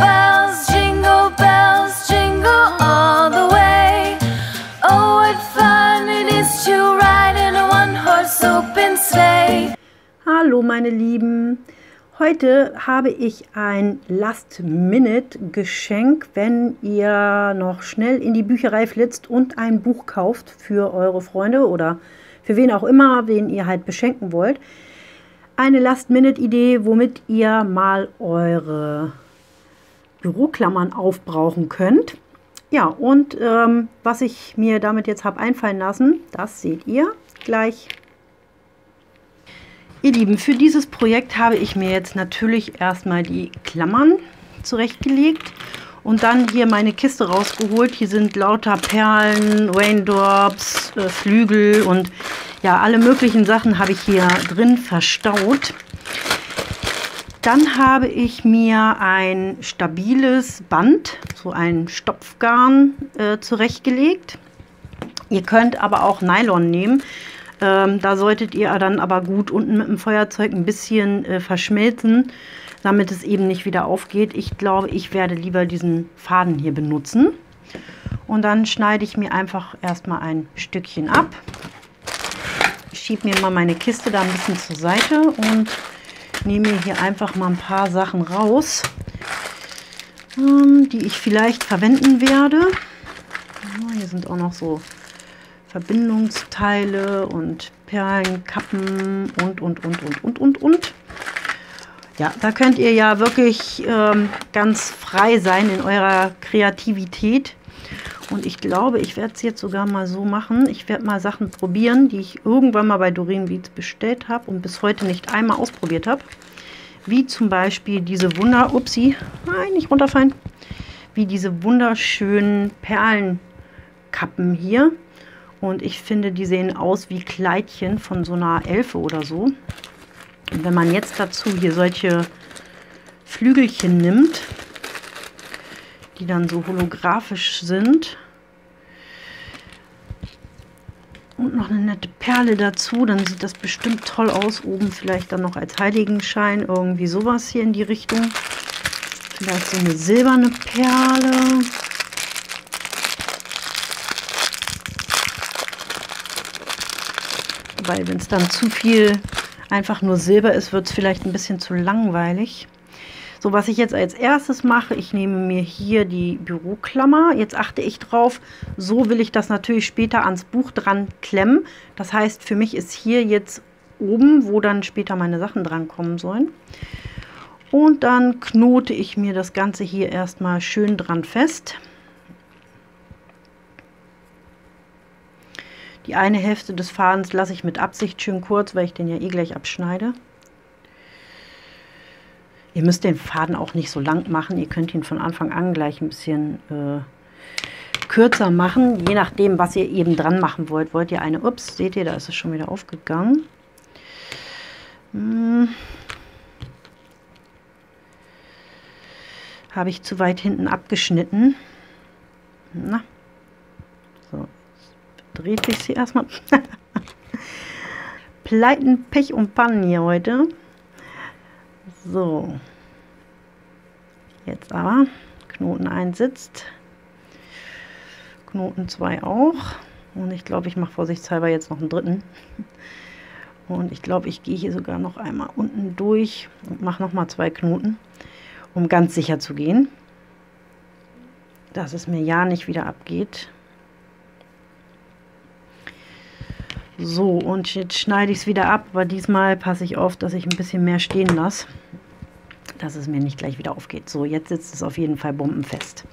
Oh. Hallo meine Lieben, heute habe ich ein Last-Minute-Geschenk, wenn ihr noch schnell in die Bücherei flitzt und ein Buch kauft für eure Freunde oder für wen auch immer, wen ihr halt beschenken wollt. Eine Last-Minute-Idee, womit ihr mal eure Büroklammern aufbrauchen könnt. Ja, und ähm, was ich mir damit jetzt habe einfallen lassen, das seht ihr gleich. Ihr Lieben, für dieses Projekt habe ich mir jetzt natürlich erstmal die Klammern zurechtgelegt und dann hier meine Kiste rausgeholt. Hier sind lauter Perlen, Raindrops, äh, Flügel und ja, alle möglichen Sachen habe ich hier drin verstaut. Dann habe ich mir ein stabiles Band, so ein Stopfgarn, äh, zurechtgelegt. Ihr könnt aber auch Nylon nehmen. Ähm, da solltet ihr dann aber gut unten mit dem Feuerzeug ein bisschen äh, verschmelzen, damit es eben nicht wieder aufgeht. Ich glaube, ich werde lieber diesen Faden hier benutzen. Und dann schneide ich mir einfach erstmal ein Stückchen ab. Schiebe mir mal meine Kiste da ein bisschen zur Seite und nehme mir hier einfach mal ein paar Sachen raus, ähm, die ich vielleicht verwenden werde. Ja, hier sind auch noch so Verbindungsteile und Perlenkappen und, und, und, und, und, und, und. Ja, da könnt ihr ja wirklich ähm, ganz frei sein in eurer Kreativität. Und ich glaube, ich werde es jetzt sogar mal so machen. Ich werde mal Sachen probieren, die ich irgendwann mal bei Doreen Beats bestellt habe und bis heute nicht einmal ausprobiert habe. Wie zum Beispiel diese Wunder... Upsi, nein, nicht runterfallen. Wie diese wunderschönen Perlenkappen hier. Und ich finde, die sehen aus wie Kleidchen von so einer Elfe oder so. Und wenn man jetzt dazu hier solche Flügelchen nimmt, die dann so holographisch sind. Und noch eine nette Perle dazu, dann sieht das bestimmt toll aus. Oben vielleicht dann noch als Heiligenschein, irgendwie sowas hier in die Richtung. Vielleicht so eine silberne Perle. Weil wenn es dann zu viel einfach nur Silber ist, wird es vielleicht ein bisschen zu langweilig. So, was ich jetzt als erstes mache, ich nehme mir hier die Büroklammer. Jetzt achte ich drauf, so will ich das natürlich später ans Buch dran klemmen. Das heißt, für mich ist hier jetzt oben, wo dann später meine Sachen dran kommen sollen. Und dann knote ich mir das Ganze hier erstmal schön dran fest. Die eine Hälfte des Fadens lasse ich mit Absicht schön kurz, weil ich den ja eh gleich abschneide. Ihr müsst den Faden auch nicht so lang machen. Ihr könnt ihn von Anfang an gleich ein bisschen äh, kürzer machen, je nachdem, was ihr eben dran machen wollt. Wollt ihr eine, ups, seht ihr, da ist es schon wieder aufgegangen. Hm. Habe ich zu weit hinten abgeschnitten. Na. So, dreht sich sie erstmal. Pleiten, Pech und Pannen hier heute. So. Jetzt aber. Knoten 1 sitzt. Knoten 2 auch. Und ich glaube, ich mache vorsichtshalber jetzt noch einen dritten. Und ich glaube, ich gehe hier sogar noch einmal unten durch und mache nochmal zwei Knoten, um ganz sicher zu gehen, dass es mir ja nicht wieder abgeht. So, und jetzt schneide ich es wieder ab, aber diesmal passe ich auf, dass ich ein bisschen mehr stehen lasse, dass es mir nicht gleich wieder aufgeht. So, jetzt sitzt es auf jeden Fall bombenfest.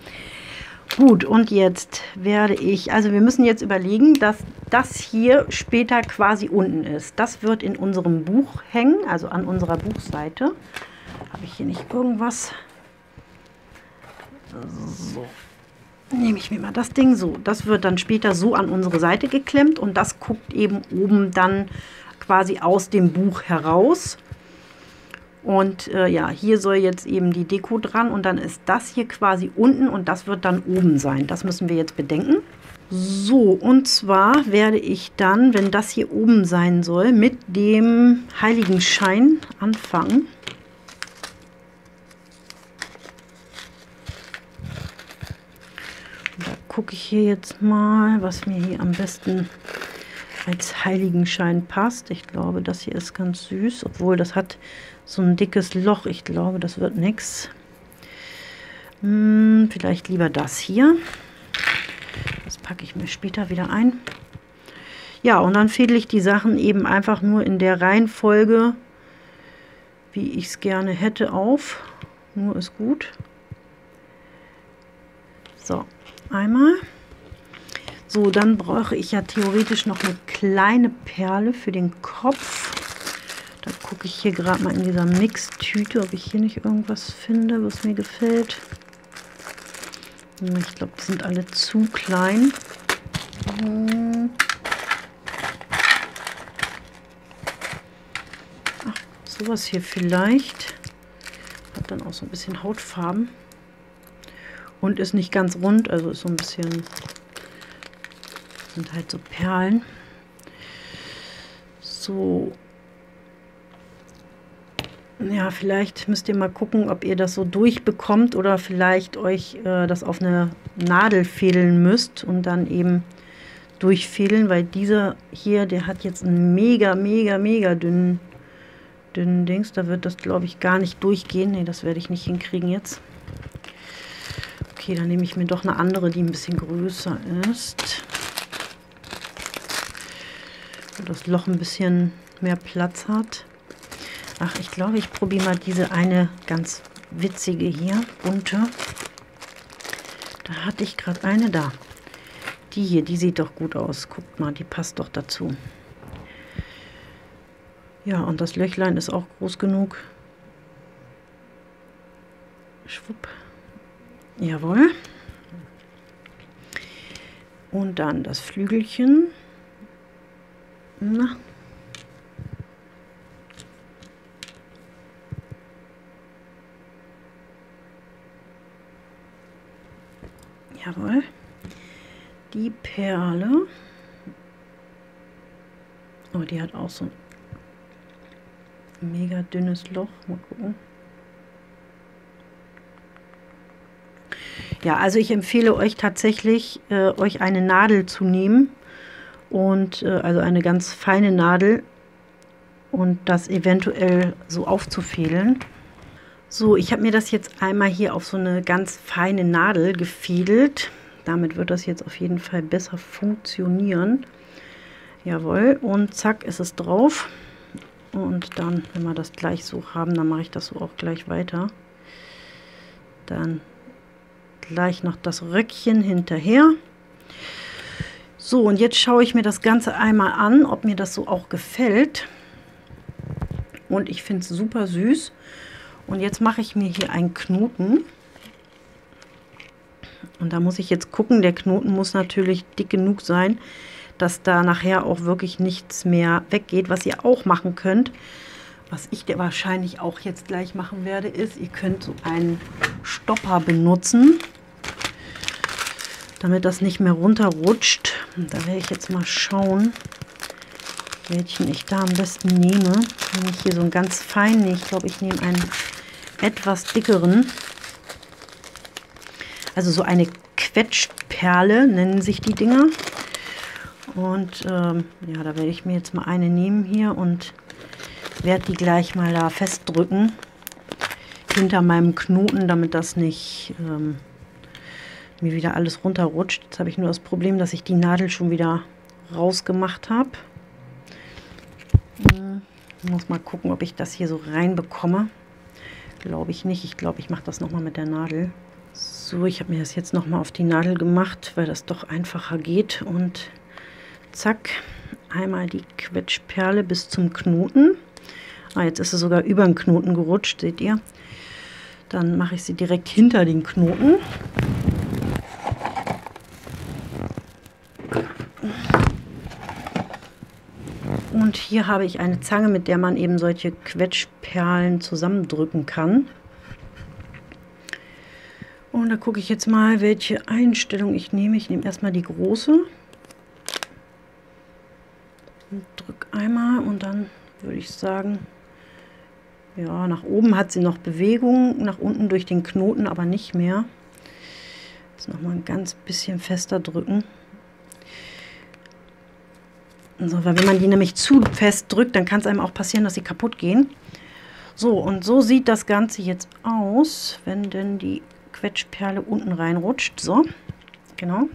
Gut, und jetzt werde ich, also wir müssen jetzt überlegen, dass das hier später quasi unten ist. Das wird in unserem Buch hängen, also an unserer Buchseite. Habe ich hier nicht irgendwas? So, nehme ich mir mal das Ding so. Das wird dann später so an unsere Seite geklemmt und das guckt eben oben dann quasi aus dem Buch heraus. Und äh, ja, hier soll jetzt eben die Deko dran und dann ist das hier quasi unten und das wird dann oben sein. Das müssen wir jetzt bedenken. So, und zwar werde ich dann, wenn das hier oben sein soll, mit dem Heiligenschein anfangen. gucke ich hier jetzt mal, was mir hier am besten als Heiligenschein passt. Ich glaube, das hier ist ganz süß, obwohl das hat so ein dickes Loch. Ich glaube, das wird nichts. Hm, vielleicht lieber das hier. Das packe ich mir später wieder ein. Ja, und dann fädel ich die Sachen eben einfach nur in der Reihenfolge, wie ich es gerne hätte, auf. Nur ist gut. So, einmal. So, dann brauche ich ja theoretisch noch eine kleine Perle für den Kopf. Da gucke ich hier gerade mal in dieser Mixtüte, ob ich hier nicht irgendwas finde, was mir gefällt. Ich glaube, die sind alle zu klein. Ach, sowas hier vielleicht. Hat dann auch so ein bisschen Hautfarben. Und ist nicht ganz rund, also ist so ein bisschen sind halt so Perlen. So. Ja, vielleicht müsst ihr mal gucken, ob ihr das so durchbekommt oder vielleicht euch äh, das auf eine Nadel fädeln müsst und dann eben durchfädeln, weil dieser hier, der hat jetzt einen mega, mega, mega dünnen, dünnen Dings. Da wird das, glaube ich, gar nicht durchgehen. Ne, das werde ich nicht hinkriegen jetzt. Okay, dann nehme ich mir doch eine andere, die ein bisschen größer ist das Loch ein bisschen mehr Platz hat. Ach, ich glaube, ich probiere mal diese eine ganz witzige hier, bunte. Da hatte ich gerade eine da. Die hier, die sieht doch gut aus. Guckt mal, die passt doch dazu. Ja, und das Löchlein ist auch groß genug. Schwupp. Jawohl. Und dann das Flügelchen. Na. Jawohl. Die Perle. Oh, die hat auch so ein mega dünnes Loch. Mal gucken. Ja, also ich empfehle euch tatsächlich, äh, euch eine Nadel zu nehmen und äh, also eine ganz feine Nadel und das eventuell so aufzufädeln. So, ich habe mir das jetzt einmal hier auf so eine ganz feine Nadel gefädelt. Damit wird das jetzt auf jeden Fall besser funktionieren. Jawohl, und zack ist es drauf. Und dann, wenn wir das gleich so haben, dann mache ich das so auch gleich weiter. Dann gleich noch das Röckchen hinterher. So, und jetzt schaue ich mir das Ganze einmal an, ob mir das so auch gefällt. Und ich finde es super süß. Und jetzt mache ich mir hier einen Knoten. Und da muss ich jetzt gucken, der Knoten muss natürlich dick genug sein, dass da nachher auch wirklich nichts mehr weggeht. Was ihr auch machen könnt, was ich wahrscheinlich auch jetzt gleich machen werde, ist, ihr könnt so einen Stopper benutzen damit das nicht mehr runterrutscht. Da werde ich jetzt mal schauen, welchen ich da am besten nehme. Nehme ich hier so einen ganz feinen, ich glaube, ich nehme einen etwas dickeren. Also so eine Quetschperle nennen sich die Dinger. Und ähm, ja, da werde ich mir jetzt mal eine nehmen hier und werde die gleich mal da festdrücken hinter meinem Knoten, damit das nicht ähm, mir wieder alles runterrutscht. Jetzt habe ich nur das Problem, dass ich die Nadel schon wieder rausgemacht habe. Hm, muss mal gucken, ob ich das hier so reinbekomme. Glaube ich nicht. Ich glaube, ich mache das nochmal mit der Nadel. So, ich habe mir das jetzt nochmal auf die Nadel gemacht, weil das doch einfacher geht. Und zack, einmal die Quetschperle bis zum Knoten. Ah, jetzt ist sie sogar über den Knoten gerutscht, seht ihr. Dann mache ich sie direkt hinter den Knoten. Und hier habe ich eine Zange, mit der man eben solche Quetschperlen zusammendrücken kann. Und da gucke ich jetzt mal, welche Einstellung ich nehme. Ich nehme erstmal die große. Drücke einmal und dann würde ich sagen, ja, nach oben hat sie noch Bewegung, nach unten durch den Knoten aber nicht mehr. Jetzt noch mal ein ganz bisschen fester drücken. So, weil wenn man die nämlich zu fest drückt, dann kann es einem auch passieren, dass sie kaputt gehen. So, und so sieht das Ganze jetzt aus, wenn denn die Quetschperle unten reinrutscht. So, genau.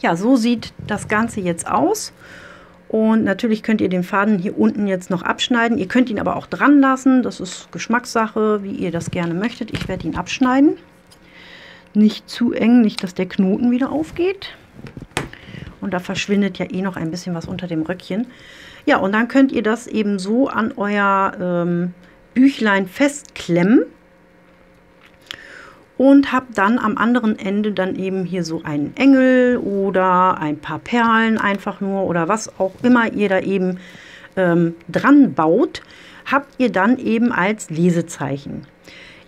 Ja, so sieht das Ganze jetzt aus. Und natürlich könnt ihr den Faden hier unten jetzt noch abschneiden. Ihr könnt ihn aber auch dran lassen. Das ist Geschmackssache, wie ihr das gerne möchtet. Ich werde ihn abschneiden. Nicht zu eng, nicht, dass der Knoten wieder aufgeht. Und da verschwindet ja eh noch ein bisschen was unter dem Röckchen. Ja, und dann könnt ihr das eben so an euer ähm, Büchlein festklemmen und habe dann am anderen Ende dann eben hier so einen Engel oder ein paar Perlen einfach nur oder was auch immer ihr da eben ähm, dran baut, habt ihr dann eben als Lesezeichen.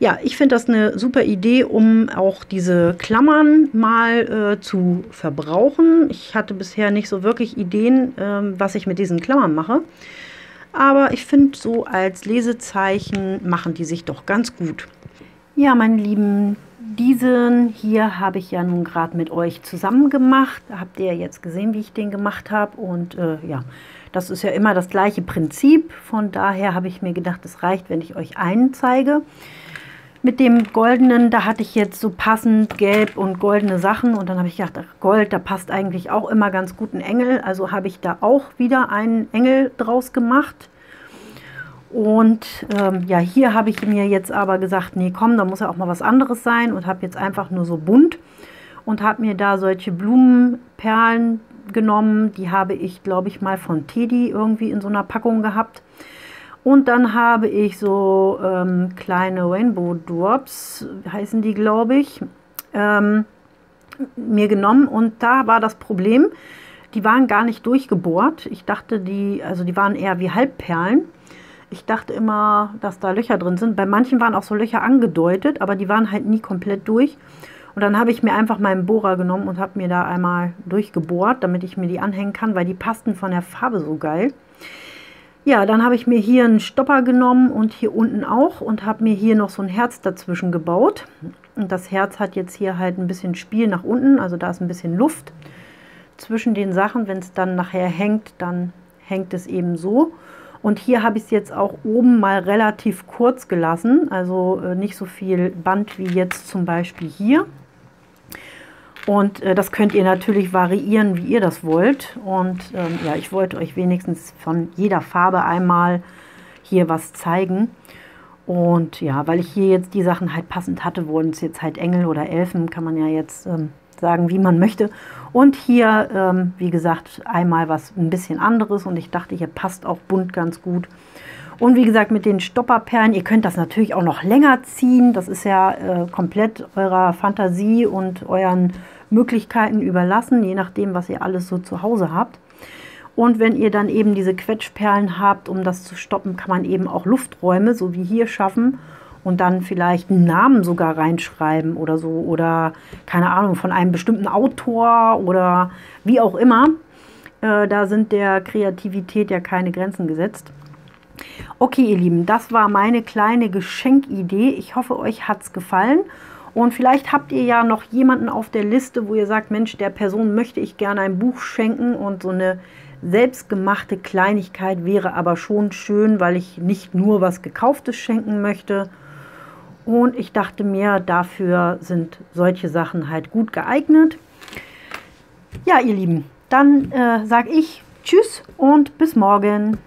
Ja, ich finde das eine super Idee, um auch diese Klammern mal äh, zu verbrauchen. Ich hatte bisher nicht so wirklich Ideen, äh, was ich mit diesen Klammern mache. Aber ich finde, so als Lesezeichen machen die sich doch ganz gut. Ja, meine Lieben, diesen hier habe ich ja nun gerade mit euch zusammen gemacht. Habt ihr jetzt gesehen, wie ich den gemacht habe. Und äh, ja, das ist ja immer das gleiche Prinzip. Von daher habe ich mir gedacht, es reicht, wenn ich euch einen zeige. Mit dem goldenen, da hatte ich jetzt so passend gelb und goldene Sachen. Und dann habe ich gedacht, ach, Gold, da passt eigentlich auch immer ganz gut ein Engel. Also habe ich da auch wieder einen Engel draus gemacht. Und ähm, ja, hier habe ich mir jetzt aber gesagt, nee, komm, da muss ja auch mal was anderes sein und habe jetzt einfach nur so bunt und habe mir da solche Blumenperlen genommen. Die habe ich, glaube ich, mal von Teddy irgendwie in so einer Packung gehabt. Und dann habe ich so ähm, kleine Rainbow Drops, heißen die, glaube ich, ähm, mir genommen. Und da war das Problem, die waren gar nicht durchgebohrt. Ich dachte, die, also die waren eher wie Halbperlen. Ich dachte immer, dass da Löcher drin sind. Bei manchen waren auch so Löcher angedeutet, aber die waren halt nie komplett durch. Und dann habe ich mir einfach meinen Bohrer genommen und habe mir da einmal durchgebohrt, damit ich mir die anhängen kann, weil die passten von der Farbe so geil. Ja, dann habe ich mir hier einen Stopper genommen und hier unten auch und habe mir hier noch so ein Herz dazwischen gebaut. Und das Herz hat jetzt hier halt ein bisschen Spiel nach unten, also da ist ein bisschen Luft zwischen den Sachen. Wenn es dann nachher hängt, dann hängt es eben so. Und hier habe ich es jetzt auch oben mal relativ kurz gelassen, also äh, nicht so viel Band wie jetzt zum Beispiel hier. Und äh, das könnt ihr natürlich variieren, wie ihr das wollt. Und ähm, ja, ich wollte euch wenigstens von jeder Farbe einmal hier was zeigen. Und ja, weil ich hier jetzt die Sachen halt passend hatte, wurden es jetzt halt Engel oder Elfen, kann man ja jetzt ähm, sagen, wie man möchte. Und hier, ähm, wie gesagt, einmal was ein bisschen anderes und ich dachte, hier passt auch bunt ganz gut. Und wie gesagt, mit den Stopperperlen, ihr könnt das natürlich auch noch länger ziehen. Das ist ja äh, komplett eurer Fantasie und euren Möglichkeiten überlassen, je nachdem, was ihr alles so zu Hause habt. Und wenn ihr dann eben diese Quetschperlen habt, um das zu stoppen, kann man eben auch Lufträume, so wie hier, schaffen und dann vielleicht einen Namen sogar reinschreiben oder so oder keine Ahnung von einem bestimmten Autor oder wie auch immer. Äh, da sind der Kreativität ja keine Grenzen gesetzt. Okay, ihr Lieben, das war meine kleine Geschenkidee. Ich hoffe, euch hat es gefallen. Und vielleicht habt ihr ja noch jemanden auf der Liste, wo ihr sagt, Mensch, der Person möchte ich gerne ein Buch schenken und so eine selbstgemachte Kleinigkeit wäre aber schon schön, weil ich nicht nur was gekauftes schenken möchte, und ich dachte mir, dafür sind solche Sachen halt gut geeignet. Ja, ihr Lieben, dann äh, sage ich Tschüss und bis morgen.